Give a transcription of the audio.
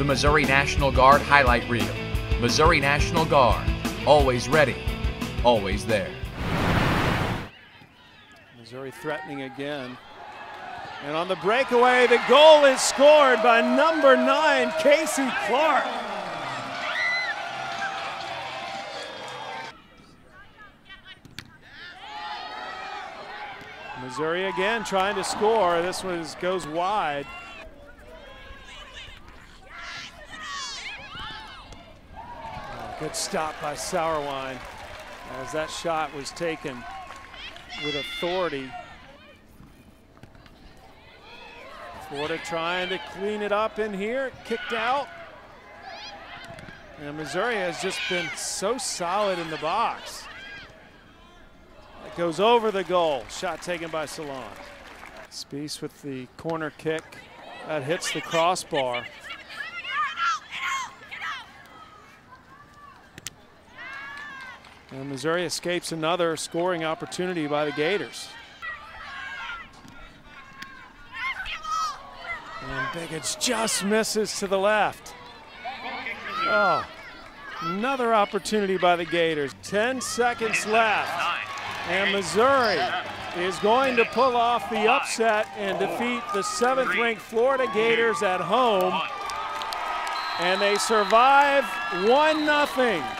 the Missouri National Guard highlight reel. Missouri National Guard, always ready, always there. Missouri threatening again. And on the breakaway, the goal is scored by number nine, Kaysie Clark. Missouri again trying to score. This one goes wide. Good stop by Sauerwein as that shot was taken with authority. Florida trying to clean it up in here, kicked out. And Missouri has just been so solid in the box. It goes over the goal. Shot taken by Salon. Speese with the corner kick. That hits the crossbar. And Missouri escapes another scoring opportunity by the Gators. And Biggins just misses to the left. Oh, another opportunity by the Gators. 10 seconds left. And Missouri is going to pull off the upset and defeat the seventh ranked Florida Gators at home. And they survive 1 0.